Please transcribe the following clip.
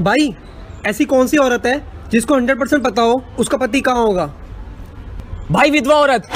भाई, ऐसी कौन सी औरत है जिसको हंड्रेड परसेंट पता हो, उसका पति कहाँ होगा? भाई, विधवा औरत।